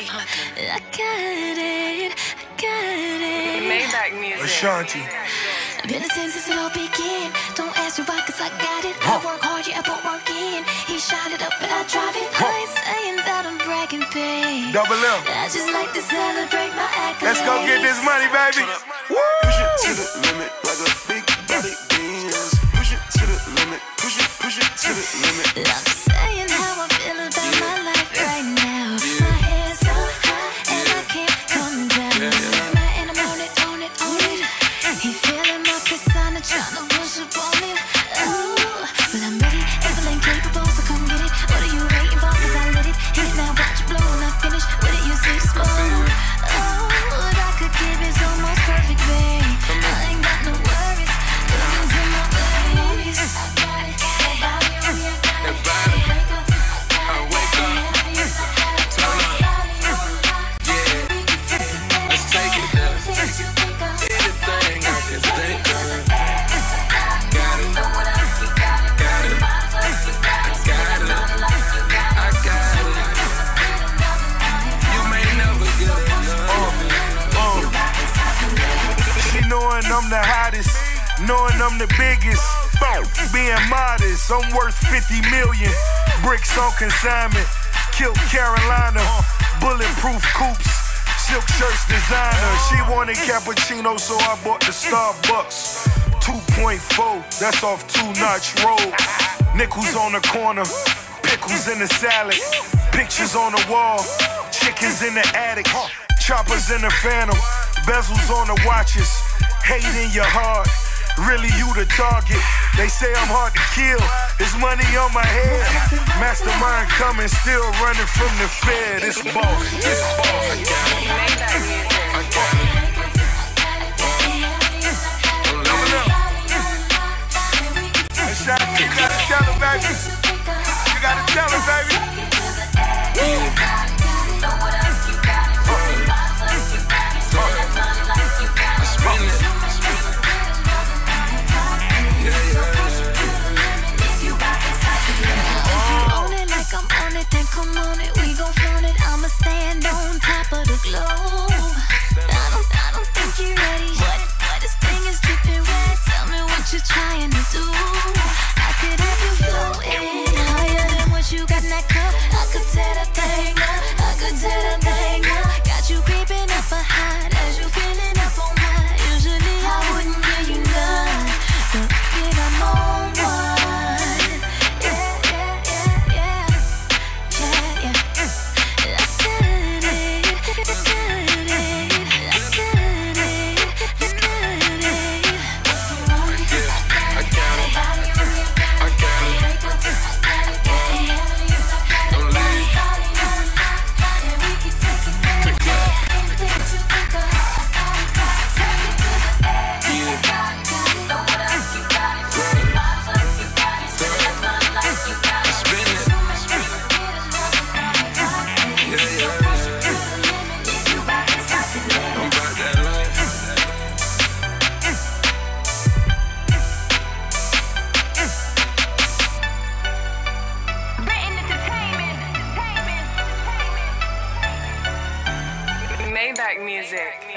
Ashanti. I got it, I got it. Maybach music. Ashanti. Been a since it all began. Don't ask me why, cause I got it. I work hard, yeah, I put work in. He shot it up, but I drive it. I ain't saying that I'm bragging, babe. Double M. I just like to celebrate my accolades. Let's go get this money, baby. Woo! Push it to the limit like a big body Benz. Push it to the limit. Push it, push it to the limit. 散的全都不是玻璃。I'm the hottest, knowing I'm the biggest. Being modest, I'm worth 50 million. Bricks on consignment, killed Carolina. Bulletproof coupes, silk shirts designer. She wanted cappuccino, so I bought the Starbucks. 2.4, that's off two notch road. Nickels on the corner, pickles in the salad. Pictures on the wall, chickens in the attic. Choppers in the phantom, bezels on the watches. Hate in your heart, really you the target. They say I'm hard to kill, there's money on my head. Mastermind coming, still running from the Fed. It's boss, it's boss. You gotta tell her, baby. You gotta tell her, baby. Music.